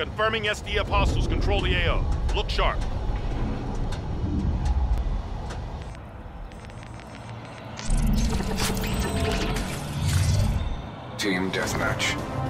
Confirming SDF hostiles control the AO. Look sharp. Team Deathmatch.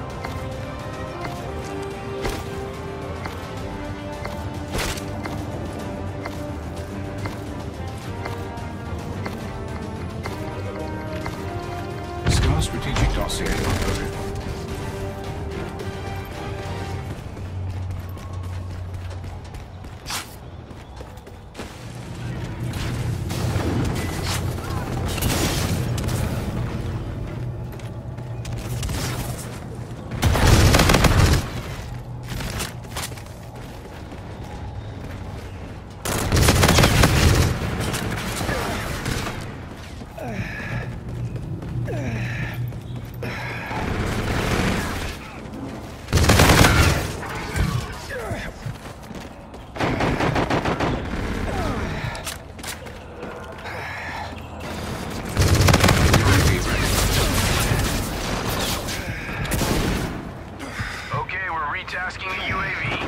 A UAV.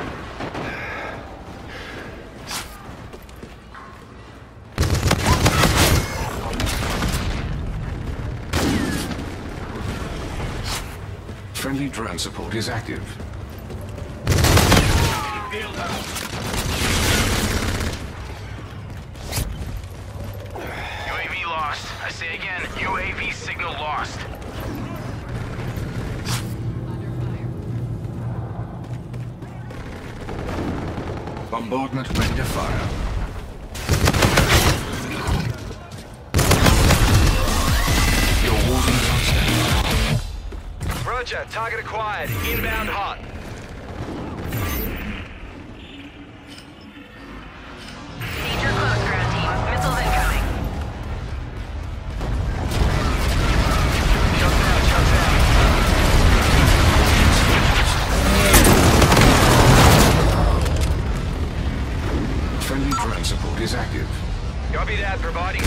Friendly drone support is active. UAV lost. I say again, UAV signal lost. Bombardment ready to fire. Your standby. Roger, target acquired. Inbound hot. Copy that, providing.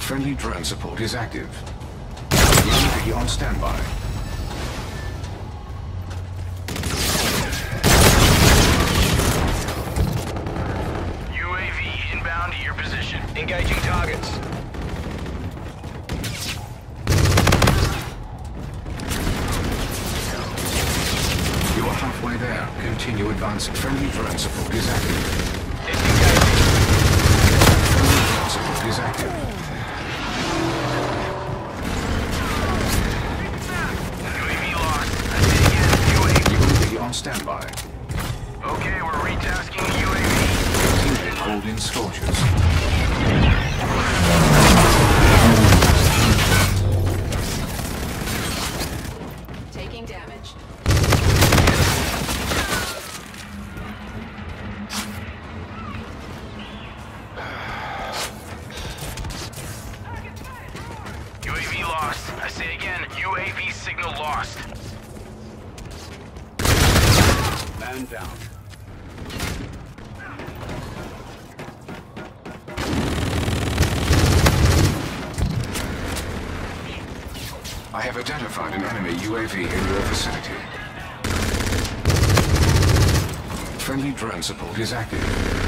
Friendly drone support is active. UAV on standby. Advancing. Friendly drone support is active. Friendly support is active. UAV lost. I say again, UAV. UAV on standby. Okay, we're retasking the UAV. Called in Man down. I have identified an enemy UAV in your vicinity. Friendly drone support is active.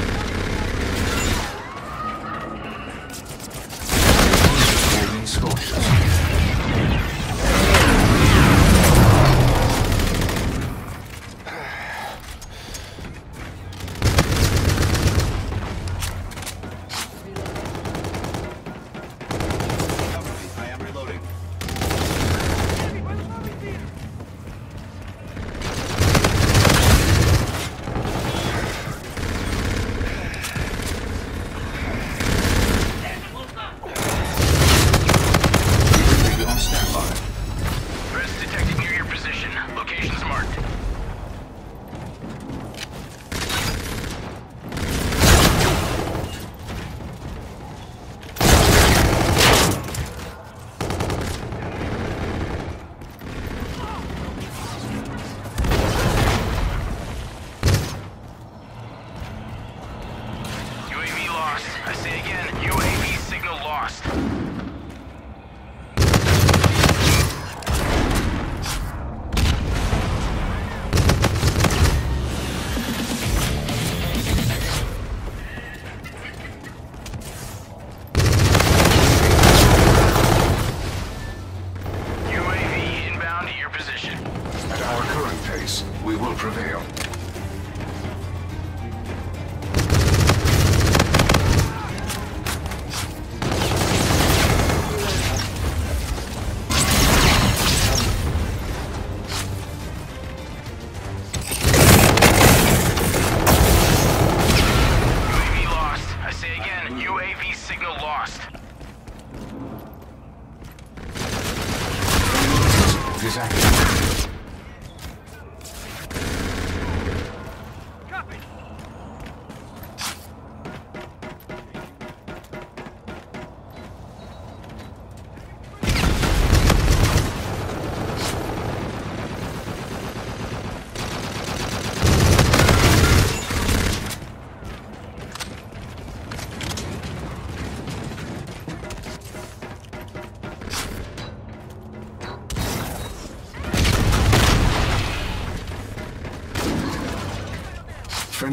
UAV signal lost. Disaster.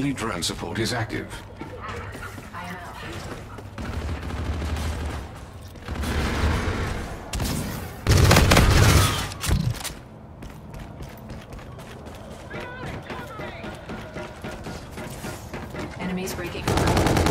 Enemy drone support is active. Enemies breaking.